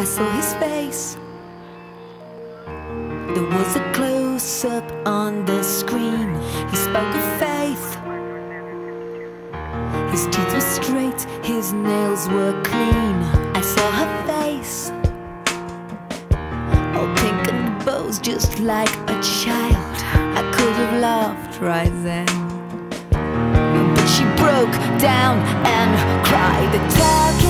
I saw his face. There was a close up on the screen. He spoke of faith. His teeth were straight, his nails were clean. I saw her face. All pink and bows, just like a child. I could have laughed right then. But she broke down and cried. They're talking,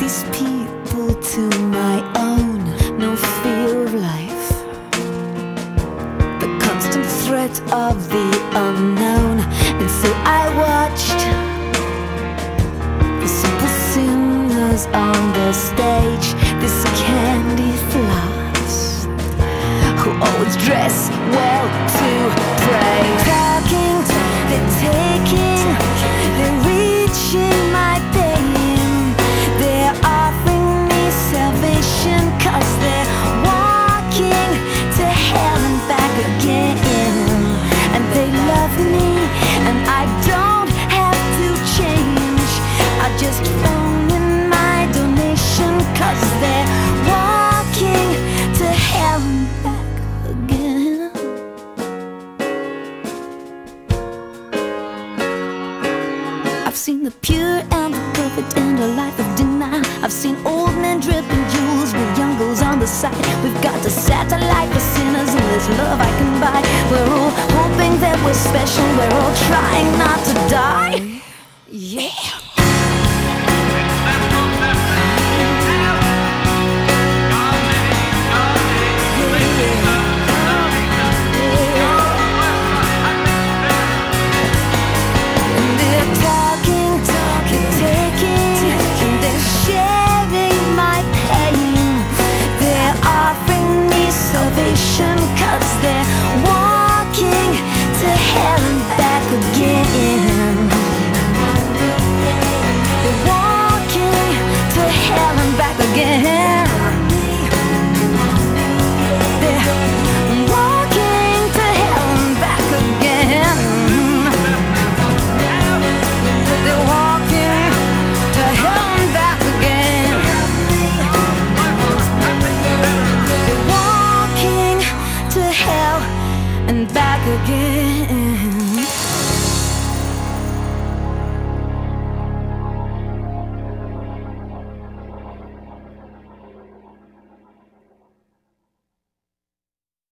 these people to my own. No fear of life. The constant threat of the unknown. And so I watched the simple sinners on the stage. This candy floss who always dress well seen the pure and the perfect in a life of denial. I've seen old men dripping jewels with young girls on the side. We've got a satellite for sinners and there's love I can buy. We're all hoping that we're special. We're all trying not to die. again.